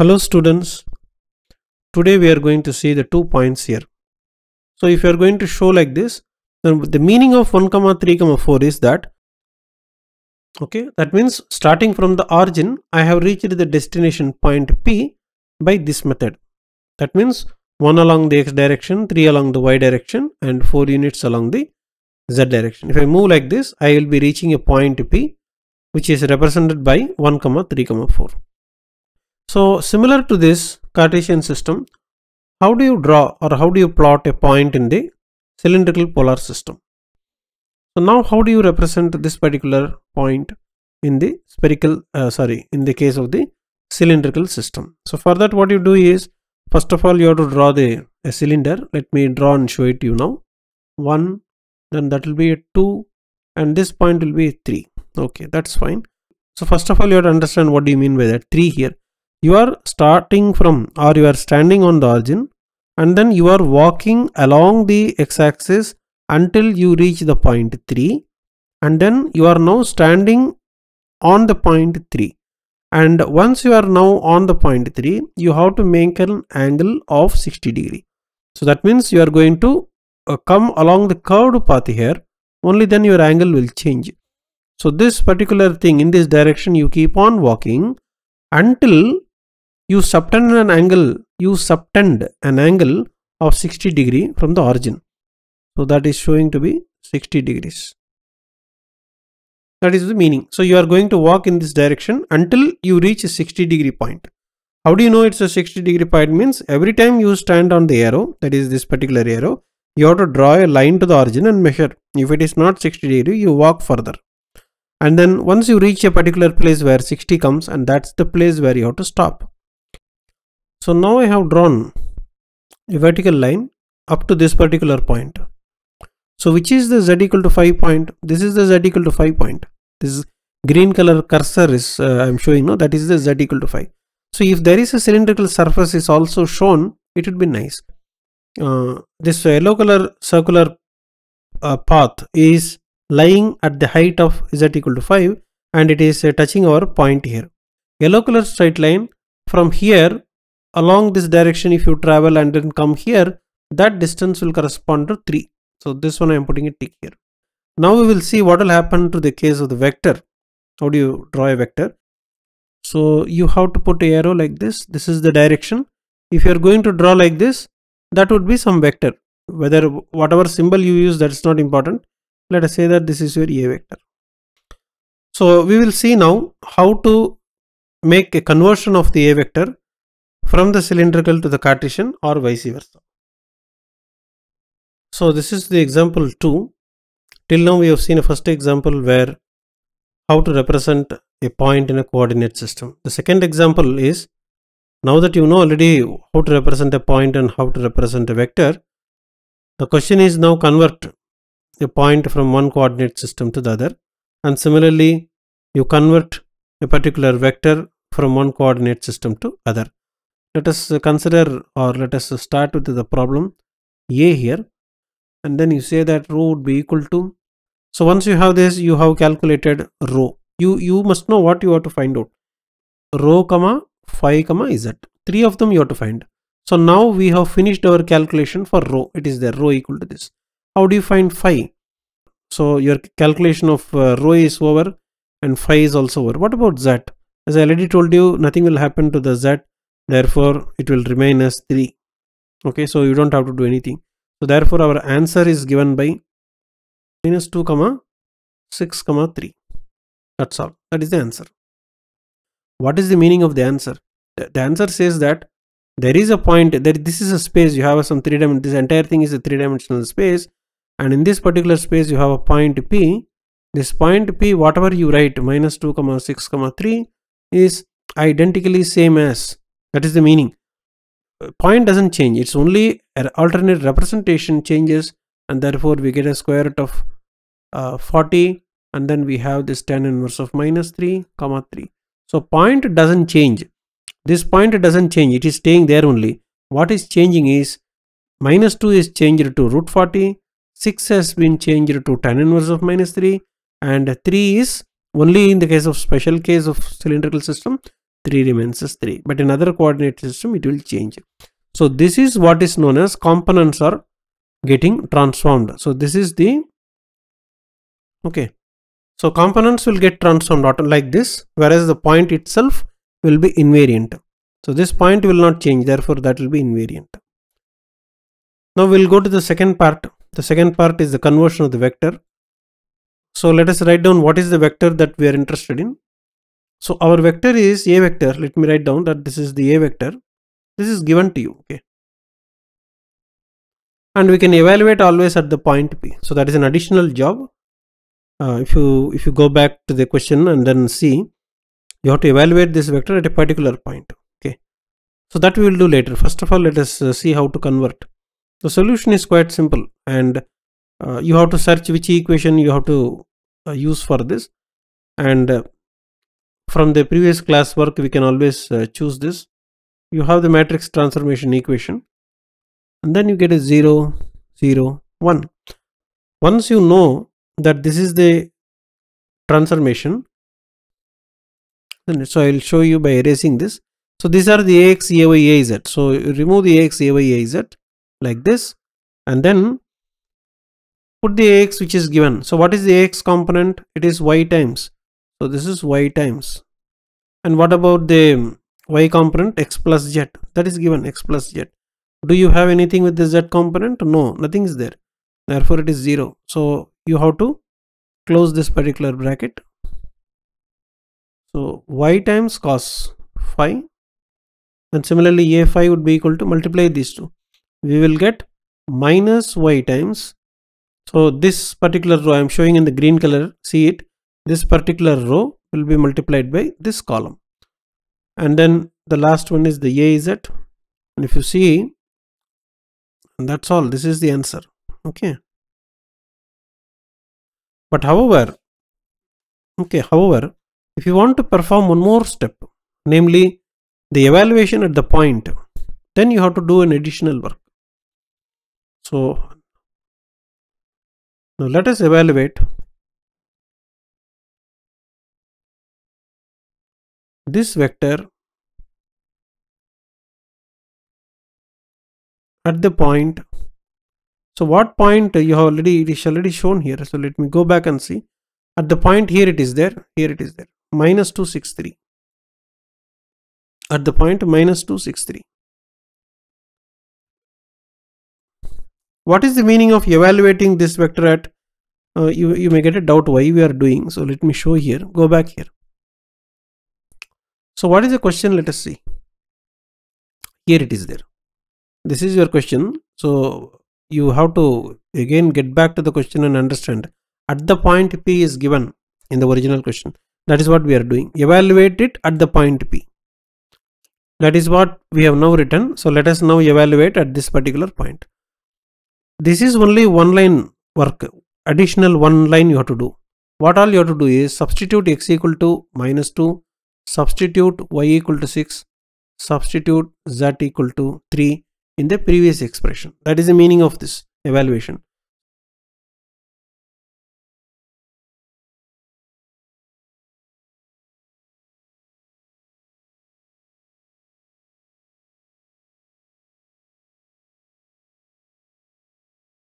Hello students. Today we are going to see the two points here. So if you are going to show like this, then the meaning of 1 comma 3 comma 4 is that okay that means starting from the origin I have reached the destination point P by this method. That means 1 along the x direction, 3 along the y direction and 4 units along the z direction. If I move like this, I will be reaching a point P which is represented by 1 comma 3 comma 4. So similar to this Cartesian system, how do you draw or how do you plot a point in the cylindrical polar system? So now how do you represent this particular point in the spherical, uh, sorry, in the case of the cylindrical system? So for that what you do is, first of all you have to draw the a cylinder. Let me draw and show it to you now. 1, then that will be a 2 and this point will be 3. Okay, that's fine. So first of all you have to understand what do you mean by that 3 here you are starting from or you are standing on the origin and then you are walking along the x-axis until you reach the point 3 and then you are now standing on the point 3 and once you are now on the point 3 you have to make an angle of 60 degree. So that means you are going to uh, come along the curved path here only then your angle will change. So this particular thing in this direction you keep on walking until you subtend an angle you subtend an angle of 60 degree from the origin. So that is showing to be 60 degrees. That is the meaning. So you are going to walk in this direction until you reach a 60 degree point. How do you know it's a 60 degree point? Means every time you stand on the arrow that is this particular arrow you have to draw a line to the origin and measure. If it is not 60 degree you walk further. And then once you reach a particular place where 60 comes and that's the place where you have to stop so now I have drawn a vertical line up to this particular point. So which is the z equal to 5 point? This is the z equal to 5 point. This green color cursor is uh, I am showing now that is the z equal to 5. So if there is a cylindrical surface is also shown it would be nice. Uh, this yellow color circular uh, path is lying at the height of z equal to 5 and it is uh, touching our point here. Yellow color straight line from here along this direction if you travel and then come here that distance will correspond to 3 so this one i am putting a tick here. Now we will see what will happen to the case of the vector. How do you draw a vector? So you have to put a arrow like this. This is the direction. If you are going to draw like this that would be some vector. Whether whatever symbol you use that's not important. Let us say that this is your a vector. So we will see now how to make a conversion of the a vector from the cylindrical to the Cartesian or vice versa. So this is the example 2. Till now we have seen a first example where how to represent a point in a coordinate system. The second example is now that you know already how to represent a point and how to represent a vector, the question is now convert a point from one coordinate system to the other and similarly you convert a particular vector from one coordinate system to other let us consider or let us start with the problem a here. And then you say that rho would be equal to so once you have this you have calculated rho you you must know what you have to find out. Rho comma phi comma z. Three of them you have to find. So now we have finished our calculation for rho it is there rho equal to this. How do you find phi? So your calculation of uh, rho is over and phi is also over. What about z? As i already told you nothing will happen to the z therefore it will remain as 3 okay so you don't have to do anything. So therefore our answer is given by minus 2 comma 6 comma 3 that's all. That is the answer. What is the meaning of the answer? The answer says that there is a point that this is a space you have some three dimensional this entire thing is a three dimensional space and in this particular space you have a point p. This point p whatever you write minus 2 comma 6 comma 3 is identically same as that is the meaning. Point doesn't change. It's only an alternate representation changes and therefore we get a square root of uh, 40 and then we have this tan inverse of minus 3 comma 3. So point doesn't change. This point doesn't change. It is staying there only. What is changing is minus 2 is changed to root 40. 6 has been changed to tan inverse of minus 3 and 3 is only in the case of special case of cylindrical system 3 remains as 3 but in other coordinate system it will change. So this is what is known as components are getting transformed. So this is the okay. So components will get transformed like this whereas the point itself will be invariant. So this point will not change therefore that will be invariant. Now we'll go to the second part. The second part is the conversion of the vector. So let us write down what is the vector that we are interested in so our vector is a vector. Let me write down that this is the a vector. This is given to you okay? And we can evaluate always at the point p. So that is an additional job. Uh, if you if you go back to the question and then see you have to evaluate this vector at a particular point okay? So that we will do later. First of all let us uh, see how to convert. The solution is quite simple and uh, you have to search which equation you have to uh, use for this. And uh, from the previous class work we can always uh, choose this. You have the matrix transformation equation and then you get a 0 0 1 once you know that this is the transformation then so i will show you by erasing this. So these are the ax ay az so remove the ax ay az like this and then put the ax which is given. So what is the ax component? It is y times so this is y times. And what about the y component x plus z? That is given x plus z. Do you have anything with the z component? No nothing is there. Therefore it is 0 so you have to close this particular bracket. So y times cos phi. And similarly a phi would be equal to multiply these two. We will get minus y times. So this particular row I am showing in the green color see it this particular row will be multiplied by this column. And then the last one is the AZ and if you see that's all. This is the answer. Okay. But however okay however if you want to perform one more step namely the evaluation at the point then you have to do an additional work. So now let us evaluate this vector at the point. So what point you have already it is already shown here. So let me go back and see. At the point here it is there here it is there. Minus 263 at the point minus 263 what is the meaning of evaluating this vector at uh, you, you may get a doubt why we are doing. So let me show here. Go back here so what is the question? Let us see. Here it is there. This is your question. So you have to again get back to the question and understand. At the point p is given in the original question that is what we are doing. Evaluate it at the point p. That is what we have now written. So let us now evaluate at this particular point. This is only one line work. Additional one line you have to do. What all you have to do is substitute x equal to minus 2 substitute y equal to 6 substitute z equal to 3 in the previous expression. That is the meaning of this evaluation